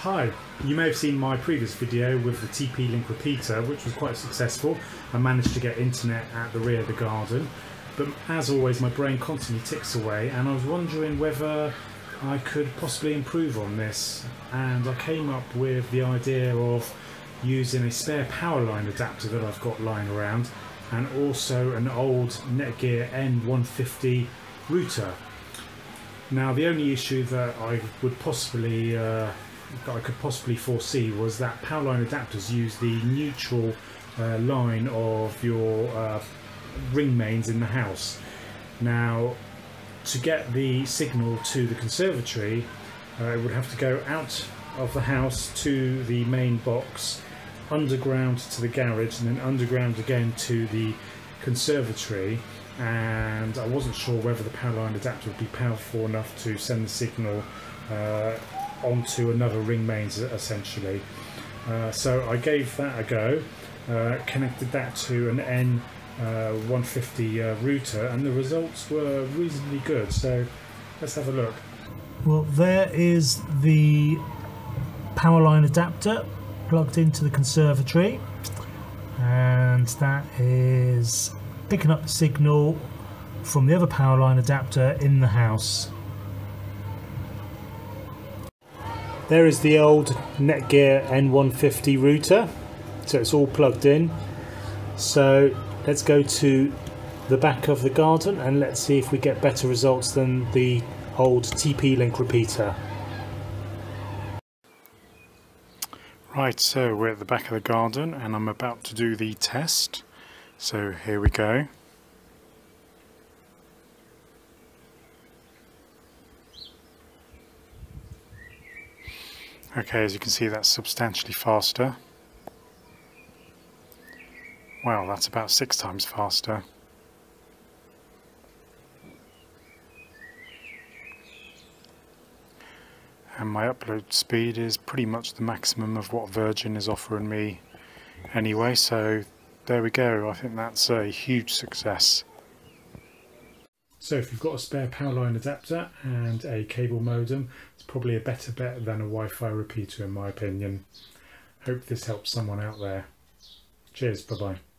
Hi, you may have seen my previous video with the TP-Link repeater which was quite successful. I managed to get internet at the rear of the garden but as always my brain constantly ticks away and I was wondering whether I could possibly improve on this and I came up with the idea of using a spare power line adapter that I've got lying around and also an old Netgear N150 router. Now the only issue that I would possibly uh, that I could possibly foresee was that power line adapters use the neutral uh, line of your uh, ring mains in the house. Now to get the signal to the conservatory uh, it would have to go out of the house to the main box underground to the garage and then underground again to the conservatory and I wasn't sure whether the power line adapter would be powerful enough to send the signal uh, onto another ring mains essentially. Uh, so I gave that a go, uh, connected that to an N150 uh, router and the results were reasonably good so let's have a look. Well there is the power line adapter plugged into the conservatory and that is picking up the signal from the other power line adapter in the house. There is the old Netgear N150 router so it's all plugged in so let's go to the back of the garden and let's see if we get better results than the old TP-Link repeater. Right, so we're at the back of the garden and I'm about to do the test. So here we go. Okay, as you can see that's substantially faster. Wow, that's about six times faster. and my upload speed is pretty much the maximum of what Virgin is offering me anyway so there we go I think that's a huge success so if you've got a spare power line adapter and a cable modem it's probably a better bet than a Wi-Fi repeater in my opinion. Hope this helps someone out there. Cheers. Bye bye